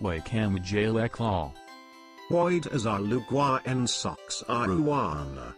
Wakamu Jalek Law. Void as our Lugua socks are Aruana.